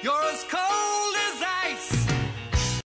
You're as cold